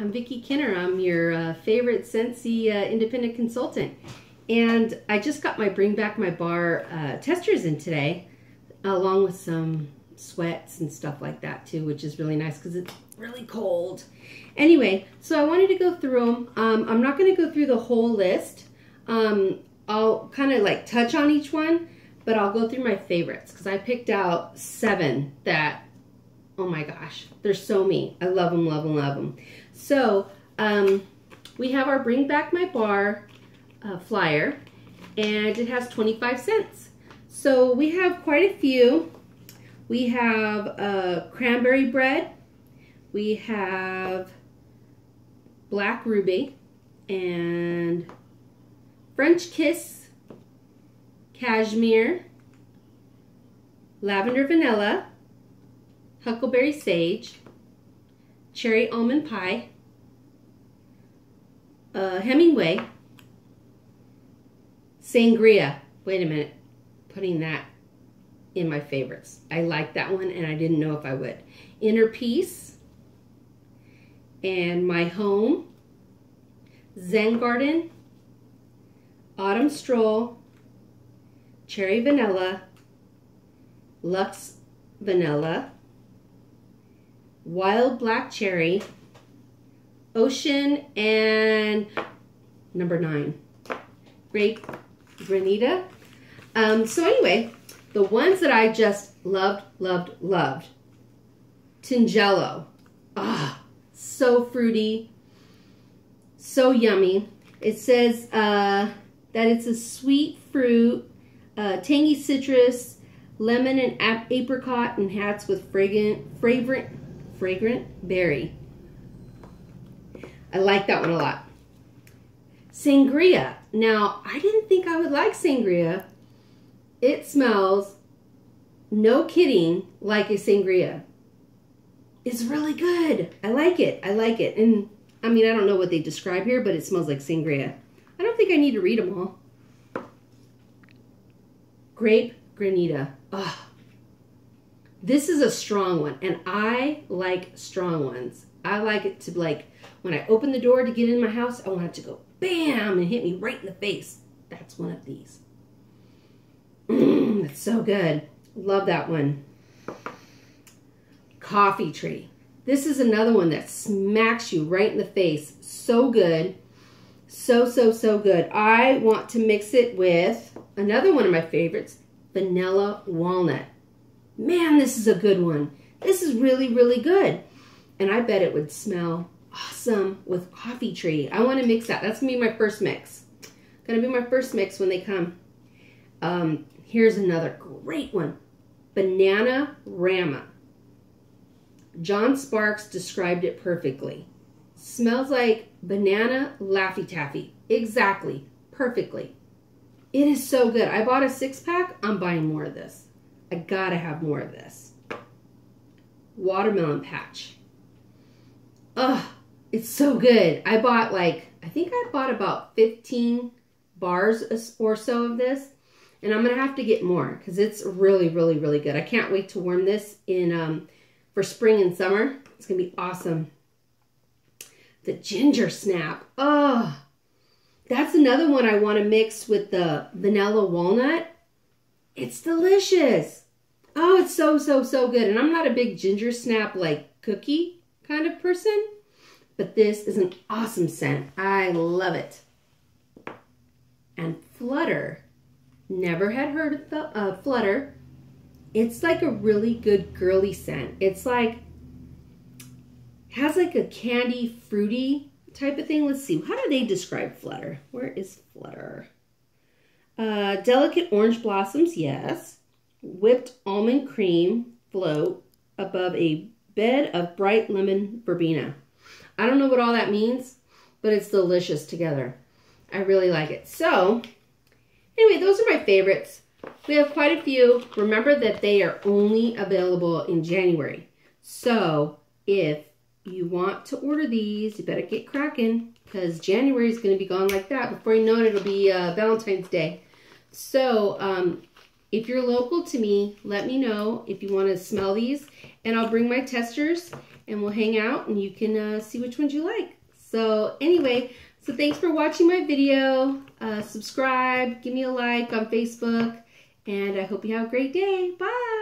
I'm Vickie Kinner. I'm your uh, favorite Scentsy uh, independent consultant. And I just got my Bring Back My Bar uh, testers in today, along with some sweats and stuff like that too, which is really nice because it's really cold. Anyway, so I wanted to go through them. Um, I'm not going to go through the whole list. Um, I'll kind of like touch on each one, but I'll go through my favorites because I picked out seven that Oh my gosh, they're so me. I love them, love them, love them. So um, we have our Bring Back My Bar uh, flyer, and it has 25 scents. So we have quite a few. We have uh, cranberry bread. We have black ruby and French kiss, cashmere, lavender vanilla, huckleberry sage, cherry almond pie, uh, Hemingway, sangria. Wait a minute, putting that in my favorites. I like that one and I didn't know if I would. Inner Peace and My Home, Zen Garden, Autumn Stroll, Cherry Vanilla, Luxe Vanilla, wild black cherry, ocean, and number nine, grape granita. Um, so anyway, the ones that I just loved, loved, loved. Tingello. Ah, so fruity, so yummy. It says uh, that it's a sweet fruit, uh, tangy citrus, lemon and apricot, and hats with fragrant, fragrant Fragrant Berry. I like that one a lot. Sangria. Now, I didn't think I would like sangria. It smells, no kidding, like a sangria. It's really good. I like it. I like it. And, I mean, I don't know what they describe here, but it smells like sangria. I don't think I need to read them all. Grape Granita. Ugh. This is a strong one, and I like strong ones. I like it to like, when I open the door to get in my house, I want it to go bam and hit me right in the face. That's one of these. Mmm, that's so good. Love that one. Coffee tree. This is another one that smacks you right in the face. So good. So, so, so good. I want to mix it with another one of my favorites, vanilla walnut man, this is a good one. This is really, really good. And I bet it would smell awesome with coffee tree. I want to mix that. That's going to be my first mix. Going to be my first mix when they come. Um, here's another great one. Banana Rama. John Sparks described it perfectly. Smells like banana Laffy Taffy. Exactly. Perfectly. It is so good. I bought a six pack. I'm buying more of this. I gotta have more of this. Watermelon patch. Ugh, it's so good. I bought like, I think I bought about 15 bars or so of this. And I'm going to have to get more because it's really, really, really good. I can't wait to warm this in um, for spring and summer. It's going to be awesome. The ginger snap. Oh, that's another one I want to mix with the vanilla walnut. It's delicious. Oh, it's so, so, so good. And I'm not a big ginger snap like cookie kind of person, but this is an awesome scent. I love it. And Flutter. Never had heard of the uh, Flutter. It's like a really good girly scent. It's like, has like a candy fruity type of thing. Let's see, how do they describe Flutter? Where is Flutter? Uh, delicate orange blossoms, yes. Whipped almond cream float above a bed of bright lemon verbena. I don't know what all that means, but it's delicious together. I really like it. So, anyway, those are my favorites. We have quite a few. Remember that they are only available in January. So, if you want to order these, you better get cracking because January is going to be gone like that. Before you know it, it'll be uh, Valentine's Day. So, um, if you're local to me, let me know if you want to smell these, and I'll bring my testers and we'll hang out and you can uh, see which ones you like. So anyway, so thanks for watching my video. Uh, subscribe, give me a like on Facebook, and I hope you have a great day. Bye.